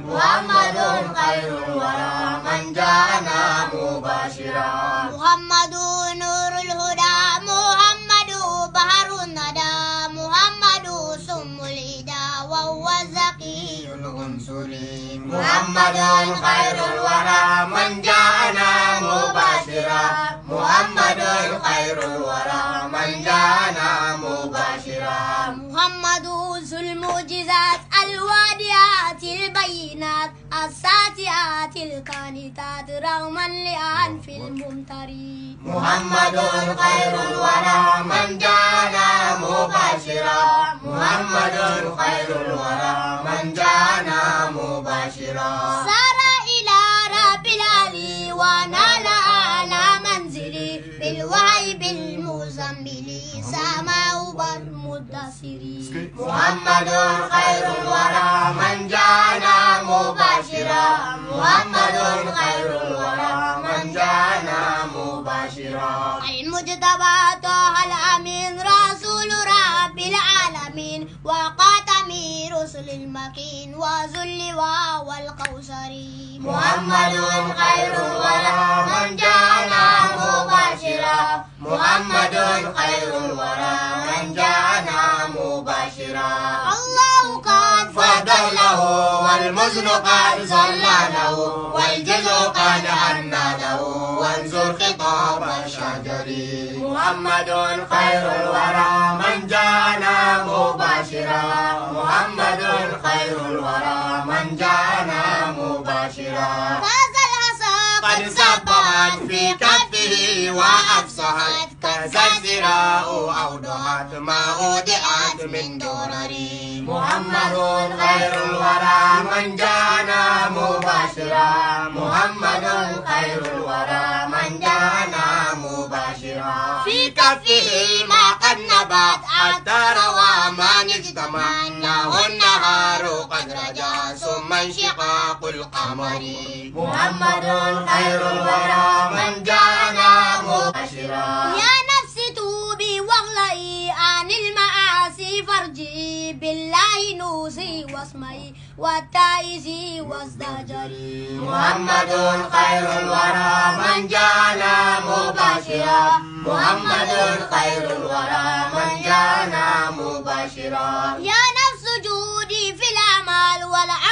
محمد خير الورى من جاءنا مباشرا. محمد نور الهدى محمد بحر الندى محمد سم الهدى وهو الزكي العنصر. محمد خير الورى من جاءنا مباشرا. محمد خير الورى الواديات البينات الساتيات الكانتات رغما لأنف الممتري محمد خير الورى من جاءنا مباشرا. محمد خير الورى من جاءنا مباشرا. سار إلى رب العلي ونال بالمدثر محمد خير الورى من جاءنا مباشرا. محمد خير الورى من جاءنا مباشرا. المجتبى طه الأمين رسول رب العالمين. وقاتم رسل المكين وذو اللواء محمد خير الورى والمزن قد صلى له والجزء قد أنى له. وانظر خطاب الشجر. محمد خير الورى من جاءنا مباشرا. محمد خير الورى من جاءنا مباشرا. هذا الحسى قد سبقت في كفه وأفصحت. كذا الزراء أوضحت ما أودعت من درر محمد خير الورى من جاءنا مباشرا. محمد خير الورى من جاءنا مباشرا. في كفه ما قد نبات حتى روى ما اجتمع. له النهار قد رجع ثم انشقاق القمر. محمد خير الورى فارجعي بالله نوسي واسمعي والتائزي وازدجري. محمد خير الورى من جاءنا مباشرا. محمد خير الورى من جاءنا مباشرا. يا نفس جودي في الأعمال والأمر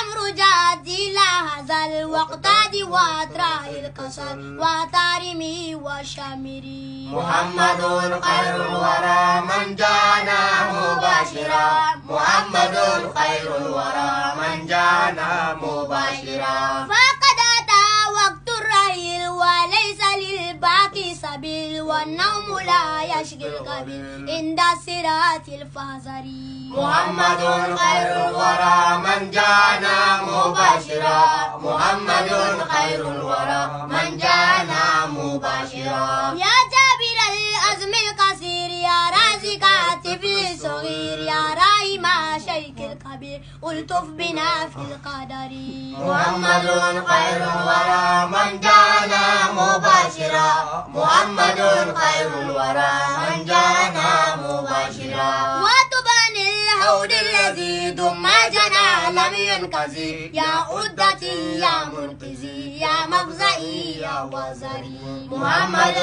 هزل واقتادي واتراء الكسل وتارمي وشامري محمد خير الورى من جاءنا مباشرا. محمد خير الورى من جاءنا مباشرا. فقد أتى وقت الرحيل وليس للباقي سبيل والنوم لا يشغل القبيل عند الصراط الفازري. محمد خير مباشرا يا جابر الأزم القصير يا رازق طفل صغير يا رايم شيخ الكبير ألطف بنا في القدر. محمد خير الورى من جاءنا مباشرا. محمد خير الورى من جاءنا مباشرا. وتبان الهود الذي دم جنا لم ينقذي يا عدتي يا منقذي يا مفزعي يا وزري. محمد